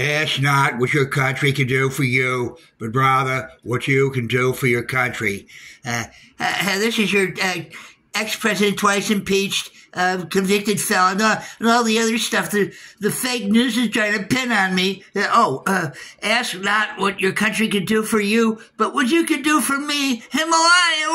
Ask not what your country can do for you, but rather what you can do for your country. Uh, uh, this is your uh, ex-president twice impeached, uh, convicted felon, uh, and all the other stuff. The the fake news is trying to pin on me. Uh, oh, uh, ask not what your country can do for you, but what you can do for me. Himalaya,